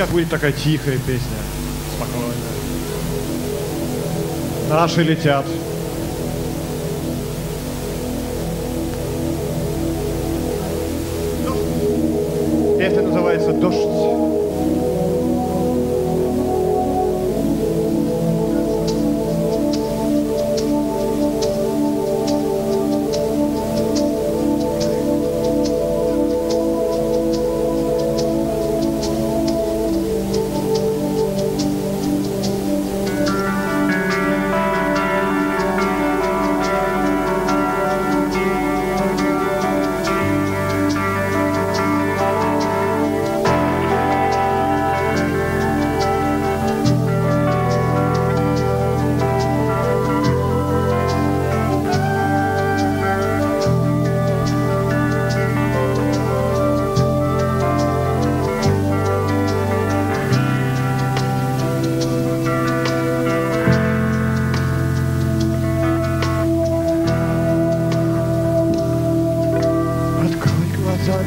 сейчас будет такая тихая песня, спокойная. Наши летят. Песня называется «Дождь».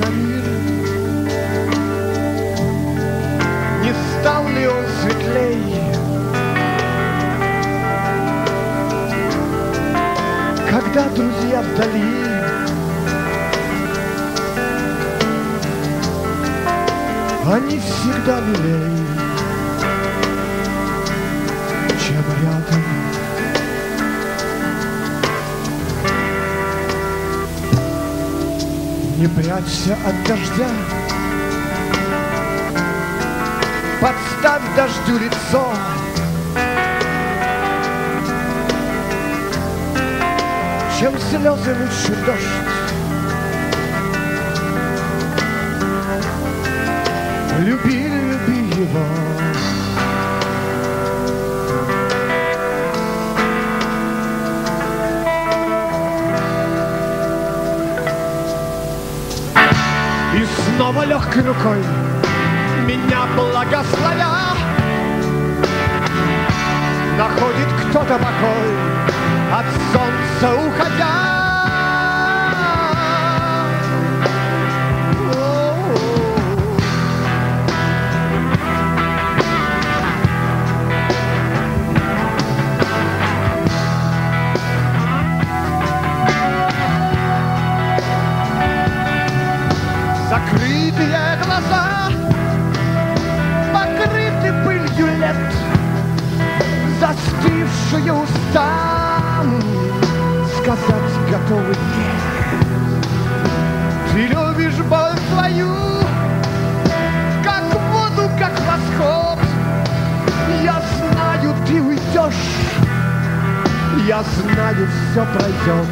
На мир Не стал ли он светлей? Когда друзья вдали Они всегда милей Чем рядом Не прячься от дождя. Подставь дождю лицо. Чем слезы лучше дождь? Люби, снова легкой рукой. Меня благословя. Находит кто-то покой. От солнца уходя Закрытые глаза покрыты пылью лет, застывшие уста сказать готовы. Ты любишь боль свою, как воду, как восход. Я знаю, ты уйдешь, я знаю, все пройдет.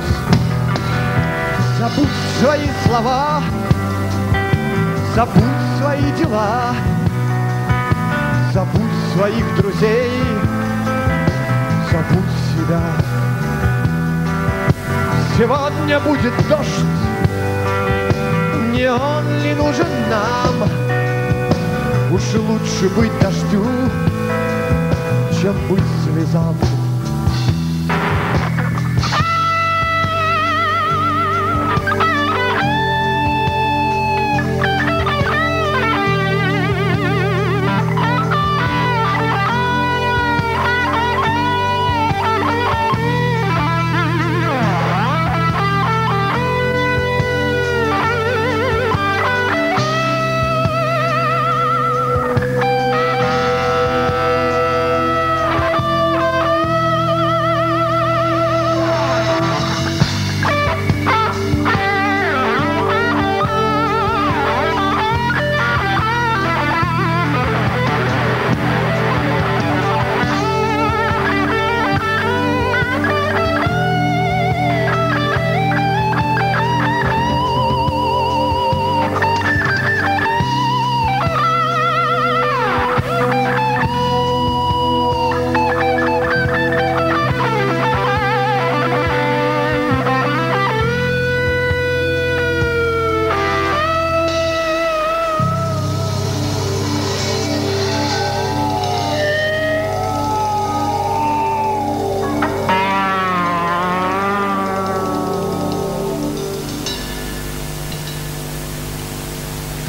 Забудь свои слова, Забудь свои дела, забудь своих друзей, забудь себя. Сегодня будет дождь, не он ли нужен нам? Уж лучше быть дождю, чем быть слезам.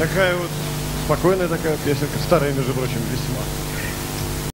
Такая вот Спокойная такая песенка, старая, между прочим, весьма.